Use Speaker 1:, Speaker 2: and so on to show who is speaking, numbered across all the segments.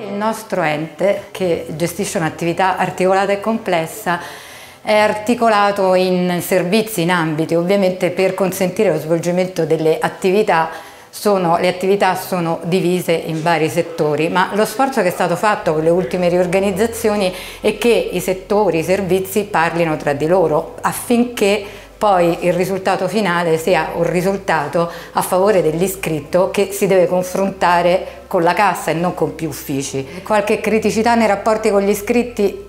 Speaker 1: Il nostro ente, che gestisce un'attività articolata e complessa, è articolato in servizi, in ambiti, ovviamente per consentire lo svolgimento delle attività sono, le attività sono divise in vari settori, ma lo sforzo che è stato fatto con le ultime riorganizzazioni è che i settori, i servizi parlino tra di loro affinché poi il risultato finale sia un risultato a favore dell'iscritto che si deve confrontare con la cassa e non con più uffici. Qualche criticità nei rapporti con gli iscritti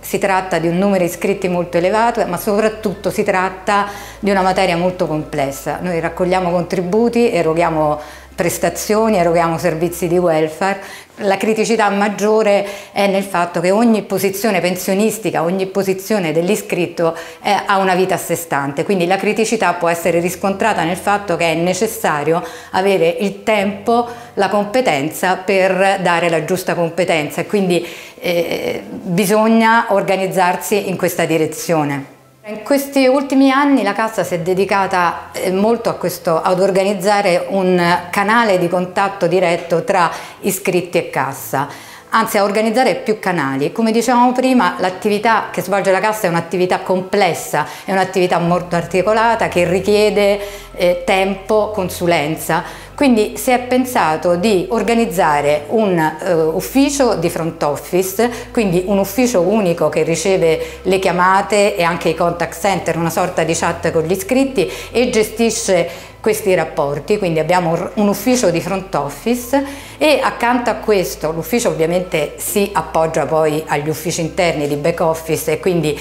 Speaker 1: si tratta di un numero di iscritti molto elevato, ma soprattutto si tratta di una materia molto complessa. Noi raccogliamo contributi, eroghiamo prestazioni, eroghiamo servizi di welfare. La criticità maggiore è nel fatto che ogni posizione pensionistica, ogni posizione dell'iscritto ha una vita a sé stante, quindi la criticità può essere riscontrata nel fatto che è necessario avere il tempo, la competenza per dare la giusta competenza e quindi eh, bisogna organizzarsi in questa direzione. In questi ultimi anni la Cassa si è dedicata eh, molto a questo, ad organizzare un canale di contatto diretto tra iscritti e Cassa anzi a organizzare più canali. Come dicevamo prima, l'attività che svolge la Cassa è un'attività complessa, è un'attività molto articolata che richiede eh, tempo, consulenza. Quindi si è pensato di organizzare un uh, ufficio di front office, quindi un ufficio unico che riceve le chiamate e anche i contact center, una sorta di chat con gli iscritti e gestisce questi rapporti, quindi abbiamo un ufficio di front office e accanto a questo l'ufficio ovviamente si appoggia poi agli uffici interni di back office e quindi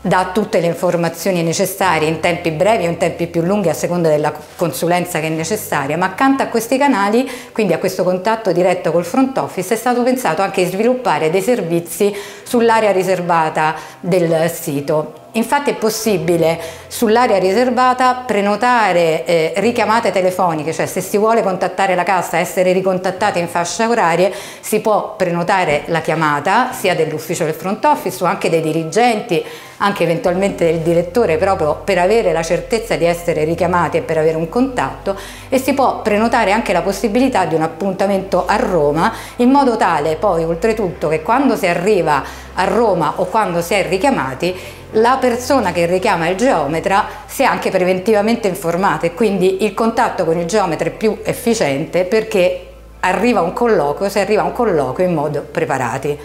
Speaker 1: dà tutte le informazioni necessarie in tempi brevi o in tempi più lunghi a seconda della consulenza che è necessaria, ma accanto a questi canali, quindi a questo contatto diretto col front office, è stato pensato anche di sviluppare dei servizi sull'area riservata del sito. Infatti è possibile sull'area riservata prenotare eh, richiamate telefoniche, cioè se si vuole contattare la cassa essere ricontattati in fascia orarie si può prenotare la chiamata sia dell'ufficio del front office o anche dei dirigenti, anche eventualmente del direttore proprio per avere la certezza di essere richiamati e per avere un contatto. E si può prenotare anche la possibilità di un appuntamento a Roma in modo tale poi oltretutto che quando si arriva a Roma o quando si è richiamati la persona che richiama il geometra si è anche preventivamente informata e quindi il contatto con il geometra è più efficiente perché arriva un colloquio, si arriva a un colloquio in modo preparati.